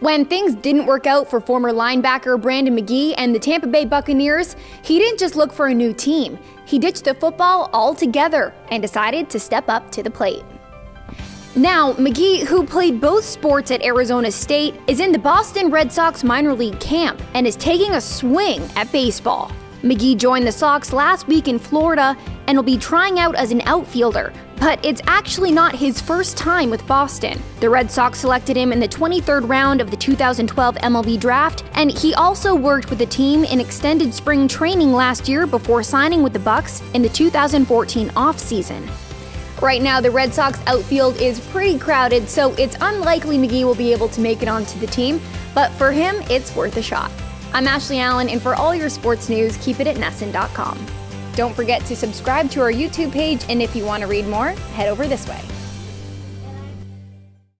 When things didn't work out for former linebacker Brandon Magee and the Tampa Bay Buccaneers, he didn't just look for a new team. He ditched the football altogether and decided to step up to the plate. Now, Magee, who played both sports at Arizona State, is in the Boston Red Sox minor league camp and is taking a swing at baseball. Magee joined the Sox last week in Florida and will be trying out as an outfielder, but it's actually not his first time with Boston. The Red Sox selected him in the 23rd round of the 2012 MLB draft, and he also worked with the team in extended spring training last year before signing with the Bucks in the 2014 offseason. Right now, the Red Sox outfield is pretty crowded, so it's unlikely Magee will be able to make it onto the team, but for him, it's worth a shot. I'm Ashley Allen, and for all your sports news, keep it at NESN.com. Don't forget to subscribe to our YouTube page, and if you want to read more, head over this way.